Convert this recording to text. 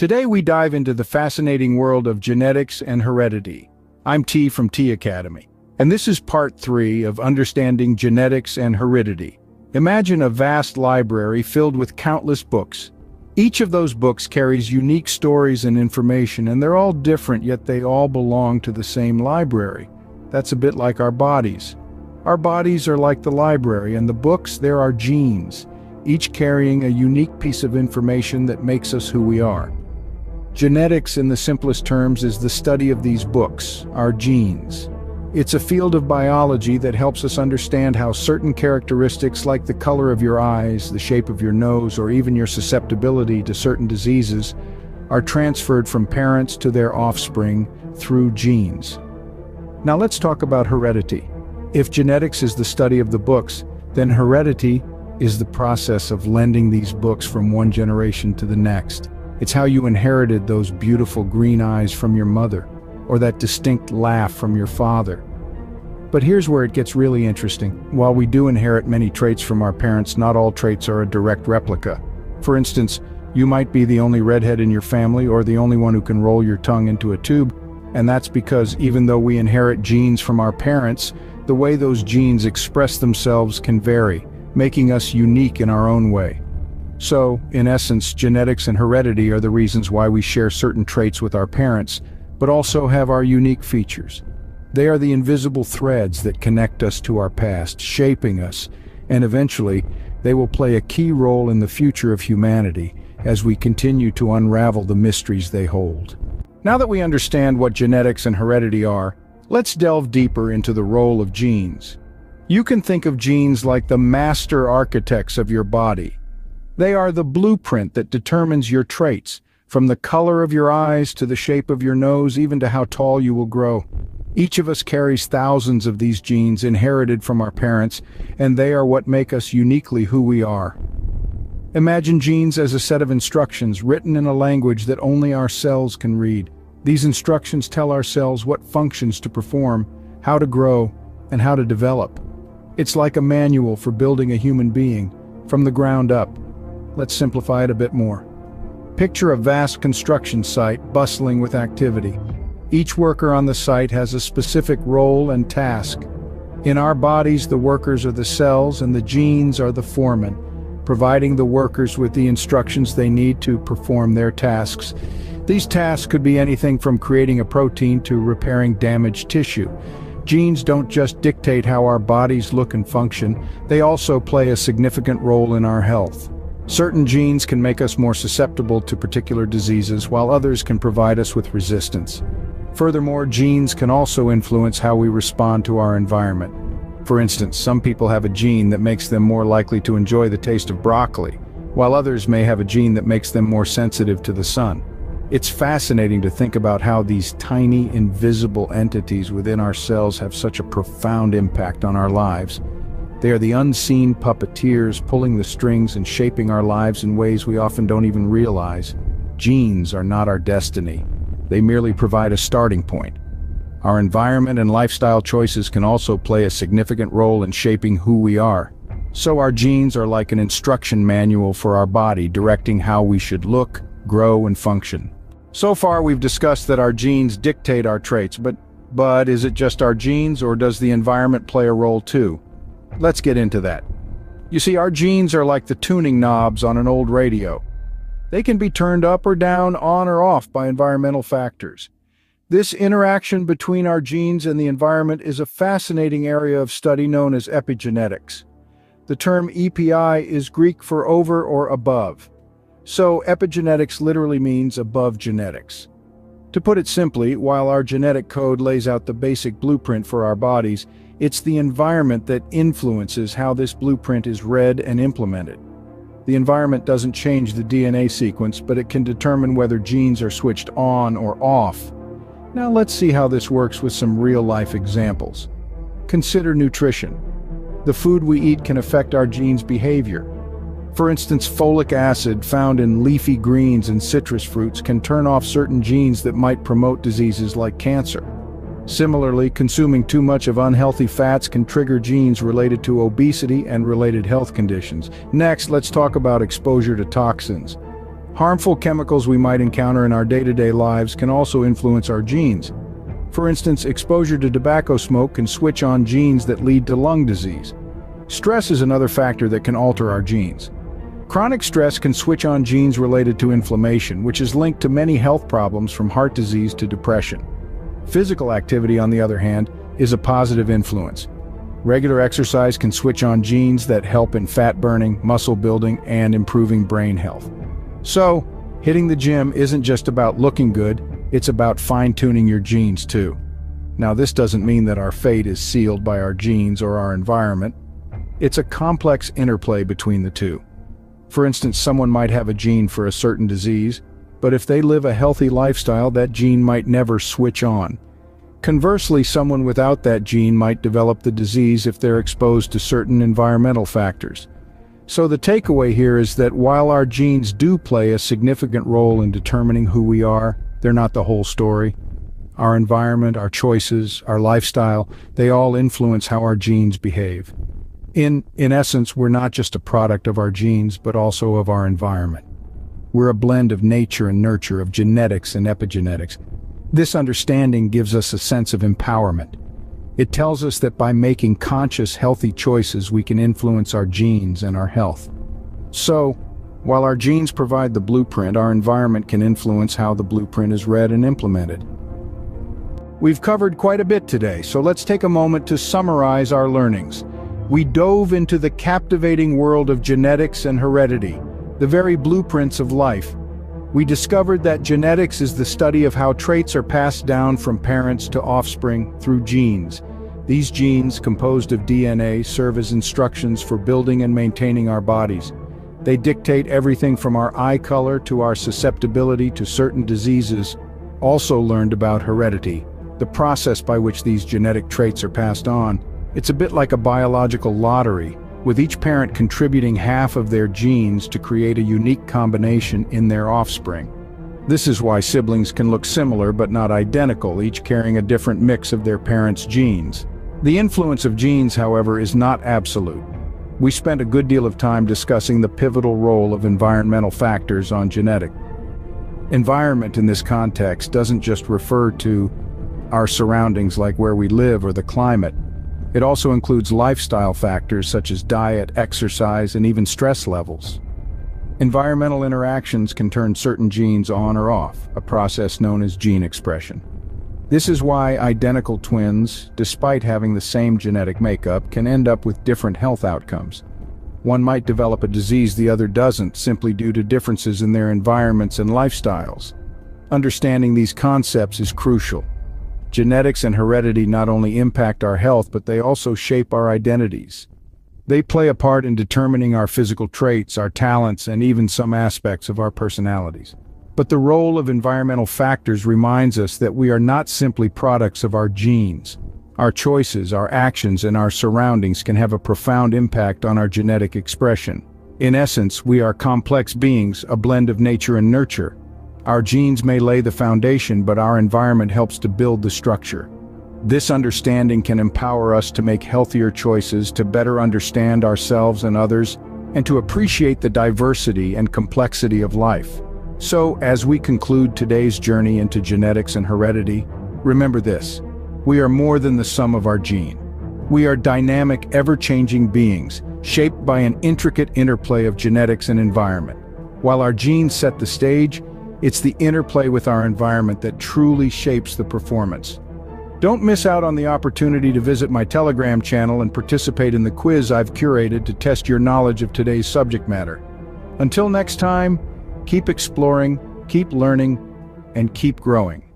Today we dive into the fascinating world of genetics and heredity. I'm T from T Academy, and this is part three of understanding genetics and heredity. Imagine a vast library filled with countless books. Each of those books carries unique stories and information, and they're all different, yet they all belong to the same library. That's a bit like our bodies. Our bodies are like the library, and the books, they're our genes, each carrying a unique piece of information that makes us who we are. Genetics, in the simplest terms, is the study of these books, our genes. It's a field of biology that helps us understand how certain characteristics like the color of your eyes, the shape of your nose, or even your susceptibility to certain diseases are transferred from parents to their offspring through genes. Now let's talk about heredity. If genetics is the study of the books, then heredity is the process of lending these books from one generation to the next. It's how you inherited those beautiful green eyes from your mother, or that distinct laugh from your father. But here's where it gets really interesting. While we do inherit many traits from our parents, not all traits are a direct replica. For instance, you might be the only redhead in your family or the only one who can roll your tongue into a tube, and that's because even though we inherit genes from our parents, the way those genes express themselves can vary, making us unique in our own way. So, in essence, genetics and heredity are the reasons why we share certain traits with our parents, but also have our unique features. They are the invisible threads that connect us to our past, shaping us, and eventually, they will play a key role in the future of humanity as we continue to unravel the mysteries they hold. Now that we understand what genetics and heredity are, let's delve deeper into the role of genes. You can think of genes like the master architects of your body. They are the blueprint that determines your traits, from the color of your eyes to the shape of your nose, even to how tall you will grow. Each of us carries thousands of these genes inherited from our parents, and they are what make us uniquely who we are. Imagine genes as a set of instructions written in a language that only our cells can read. These instructions tell our cells what functions to perform, how to grow, and how to develop. It's like a manual for building a human being, from the ground up. Let's simplify it a bit more. Picture a vast construction site bustling with activity. Each worker on the site has a specific role and task. In our bodies, the workers are the cells and the genes are the foremen, providing the workers with the instructions they need to perform their tasks. These tasks could be anything from creating a protein to repairing damaged tissue. Genes don't just dictate how our bodies look and function, they also play a significant role in our health. Certain genes can make us more susceptible to particular diseases, while others can provide us with resistance. Furthermore, genes can also influence how we respond to our environment. For instance, some people have a gene that makes them more likely to enjoy the taste of broccoli, while others may have a gene that makes them more sensitive to the sun. It's fascinating to think about how these tiny, invisible entities within our cells have such a profound impact on our lives. They are the unseen puppeteers pulling the strings and shaping our lives in ways we often don't even realize. Genes are not our destiny. They merely provide a starting point. Our environment and lifestyle choices can also play a significant role in shaping who we are. So our genes are like an instruction manual for our body directing how we should look, grow, and function. So far we've discussed that our genes dictate our traits, but, but is it just our genes or does the environment play a role too? Let's get into that. You see, our genes are like the tuning knobs on an old radio. They can be turned up or down, on or off by environmental factors. This interaction between our genes and the environment is a fascinating area of study known as epigenetics. The term EPI is Greek for over or above. So epigenetics literally means above genetics. To put it simply, while our genetic code lays out the basic blueprint for our bodies, it's the environment that influences how this blueprint is read and implemented. The environment doesn't change the DNA sequence, but it can determine whether genes are switched on or off. Now let's see how this works with some real-life examples. Consider nutrition. The food we eat can affect our genes' behavior. For instance, folic acid found in leafy greens and citrus fruits can turn off certain genes that might promote diseases like cancer. Similarly, consuming too much of unhealthy fats can trigger genes related to obesity and related health conditions. Next, let's talk about exposure to toxins. Harmful chemicals we might encounter in our day-to-day lives can also influence our genes. For instance, exposure to tobacco smoke can switch on genes that lead to lung disease. Stress is another factor that can alter our genes. Chronic stress can switch on genes related to inflammation, which is linked to many health problems from heart disease to depression. Physical activity, on the other hand, is a positive influence. Regular exercise can switch on genes that help in fat burning, muscle building, and improving brain health. So, hitting the gym isn't just about looking good, it's about fine-tuning your genes too. Now this doesn't mean that our fate is sealed by our genes or our environment. It's a complex interplay between the two. For instance, someone might have a gene for a certain disease, but if they live a healthy lifestyle, that gene might never switch on. Conversely, someone without that gene might develop the disease if they're exposed to certain environmental factors. So the takeaway here is that while our genes do play a significant role in determining who we are, they're not the whole story. Our environment, our choices, our lifestyle, they all influence how our genes behave. In, in essence, we're not just a product of our genes, but also of our environment. We're a blend of nature and nurture, of genetics and epigenetics. This understanding gives us a sense of empowerment. It tells us that by making conscious, healthy choices, we can influence our genes and our health. So, while our genes provide the blueprint, our environment can influence how the blueprint is read and implemented. We've covered quite a bit today, so let's take a moment to summarize our learnings we dove into the captivating world of genetics and heredity, the very blueprints of life. We discovered that genetics is the study of how traits are passed down from parents to offspring through genes. These genes, composed of DNA, serve as instructions for building and maintaining our bodies. They dictate everything from our eye color to our susceptibility to certain diseases. Also learned about heredity, the process by which these genetic traits are passed on. It's a bit like a biological lottery, with each parent contributing half of their genes to create a unique combination in their offspring. This is why siblings can look similar but not identical, each carrying a different mix of their parents' genes. The influence of genes, however, is not absolute. We spent a good deal of time discussing the pivotal role of environmental factors on genetic. Environment in this context doesn't just refer to our surroundings like where we live or the climate. It also includes lifestyle factors such as diet, exercise, and even stress levels. Environmental interactions can turn certain genes on or off, a process known as gene expression. This is why identical twins, despite having the same genetic makeup, can end up with different health outcomes. One might develop a disease the other doesn't simply due to differences in their environments and lifestyles. Understanding these concepts is crucial, Genetics and heredity not only impact our health, but they also shape our identities. They play a part in determining our physical traits, our talents, and even some aspects of our personalities. But the role of environmental factors reminds us that we are not simply products of our genes. Our choices, our actions, and our surroundings can have a profound impact on our genetic expression. In essence, we are complex beings, a blend of nature and nurture, our genes may lay the foundation, but our environment helps to build the structure. This understanding can empower us to make healthier choices, to better understand ourselves and others, and to appreciate the diversity and complexity of life. So, as we conclude today's journey into genetics and heredity, remember this. We are more than the sum of our gene. We are dynamic, ever-changing beings, shaped by an intricate interplay of genetics and environment. While our genes set the stage, it's the interplay with our environment that truly shapes the performance. Don't miss out on the opportunity to visit my Telegram channel and participate in the quiz I've curated to test your knowledge of today's subject matter. Until next time, keep exploring, keep learning, and keep growing.